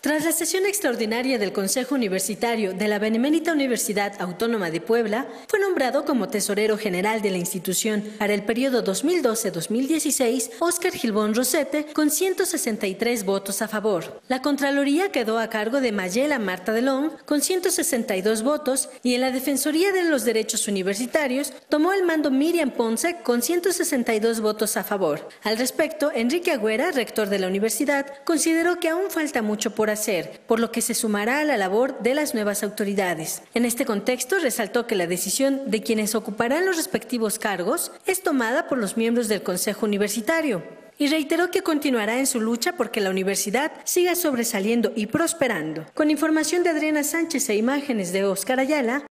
Tras la sesión extraordinaria del Consejo Universitario de la Benemérita Universidad Autónoma de Puebla, fue nombrado como tesorero general de la institución para el periodo 2012-2016 Óscar Gilbón Rosete con 163 votos a favor. La Contraloría quedó a cargo de Mayela Marta Delón con 162 votos y en la Defensoría de los Derechos Universitarios tomó el mando Miriam Ponce con 162 votos a favor. Al respecto, Enrique Agüera, rector de la universidad, consideró que aún falta mucho por hacer, por lo que se sumará a la labor de las nuevas autoridades. En este contexto, resaltó que la decisión de quienes ocuparán los respectivos cargos es tomada por los miembros del Consejo Universitario y reiteró que continuará en su lucha porque la universidad siga sobresaliendo y prosperando. Con información de Adriana Sánchez e imágenes de Óscar Ayala,